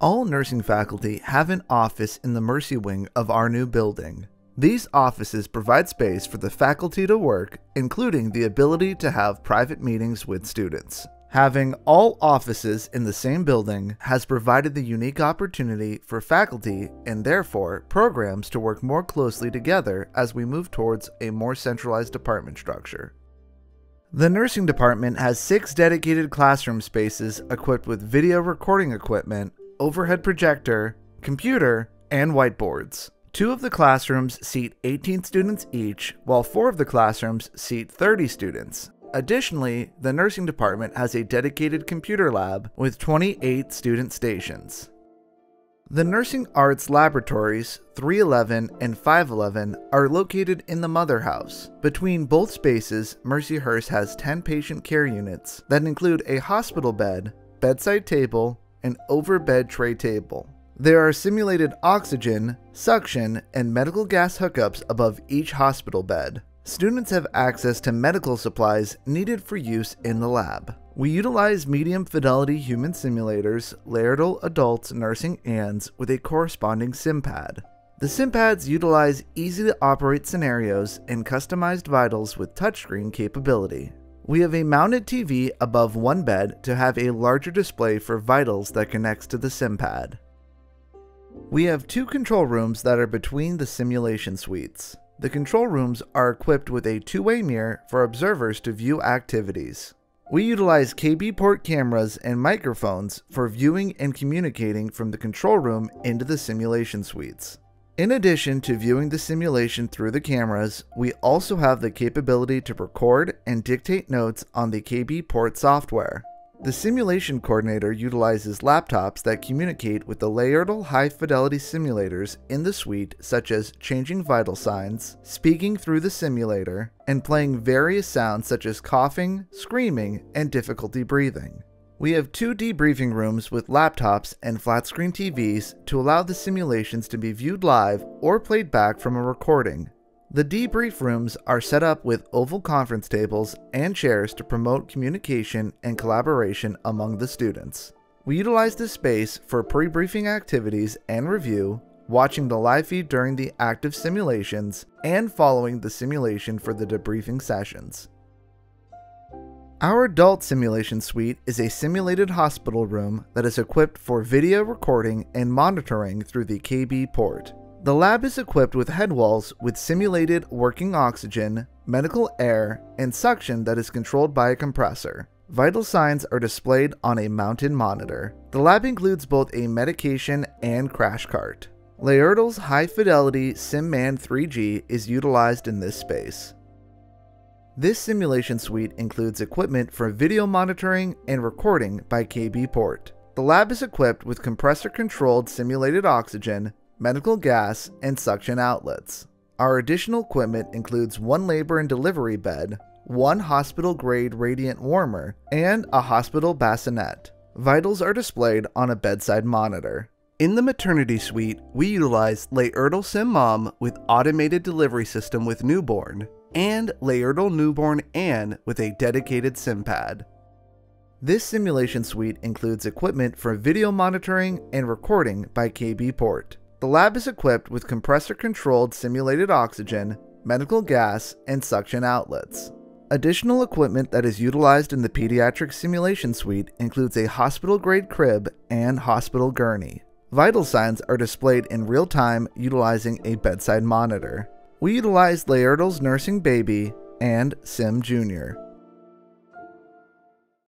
All nursing faculty have an office in the Mercy Wing of our new building. These offices provide space for the faculty to work, including the ability to have private meetings with students. Having all offices in the same building has provided the unique opportunity for faculty and therefore programs to work more closely together as we move towards a more centralized department structure. The nursing department has six dedicated classroom spaces equipped with video recording equipment overhead projector, computer, and whiteboards. Two of the classrooms seat 18 students each, while four of the classrooms seat 30 students. Additionally, the nursing department has a dedicated computer lab with 28 student stations. The Nursing Arts Laboratories 311 and 511 are located in the Mother House. Between both spaces, Mercyhurst has 10 patient care units that include a hospital bed, bedside table, an overbed tray table. There are simulated oxygen, suction, and medical gas hookups above each hospital bed. Students have access to medical supplies needed for use in the lab. We utilize medium fidelity human simulators, Laerdal Adults Nursing Annes with a corresponding SimPad. The SimPads utilize easy to operate scenarios and customized vitals with touchscreen capability. We have a mounted TV above one bed to have a larger display for vitals that connects to the SimPad. We have two control rooms that are between the simulation suites. The control rooms are equipped with a two-way mirror for observers to view activities. We utilize KB port cameras and microphones for viewing and communicating from the control room into the simulation suites. In addition to viewing the simulation through the cameras, we also have the capability to record and dictate notes on the KB Port software. The simulation coordinator utilizes laptops that communicate with the Laerdal high fidelity simulators in the suite, such as changing vital signs, speaking through the simulator, and playing various sounds such as coughing, screaming, and difficulty breathing. We have two debriefing rooms with laptops and flat screen TVs to allow the simulations to be viewed live or played back from a recording. The debrief rooms are set up with oval conference tables and chairs to promote communication and collaboration among the students. We utilize this space for pre-briefing activities and review, watching the live feed during the active simulations, and following the simulation for the debriefing sessions. Our adult simulation suite is a simulated hospital room that is equipped for video recording and monitoring through the KB port. The lab is equipped with headwalls with simulated working oxygen, medical air, and suction that is controlled by a compressor. Vital signs are displayed on a mounted monitor. The lab includes both a medication and crash cart. Laerdal's high fidelity SimMan 3G is utilized in this space. This simulation suite includes equipment for video monitoring and recording by KB Port. The lab is equipped with compressor controlled simulated oxygen, medical gas, and suction outlets. Our additional equipment includes one labor and delivery bed, one hospital grade radiant warmer, and a hospital bassinet. Vitals are displayed on a bedside monitor. In the maternity suite, we utilize Laerdal Sim Mom with automated delivery system with newborn, and Laerdal Newborn Anne with a dedicated SimPad. This simulation suite includes equipment for video monitoring and recording by KB Port. The lab is equipped with compressor controlled simulated oxygen, medical gas, and suction outlets. Additional equipment that is utilized in the pediatric simulation suite includes a hospital grade crib and hospital gurney. Vital signs are displayed in real time utilizing a bedside monitor. We utilized Laerdal's Nursing Baby and Sim Jr.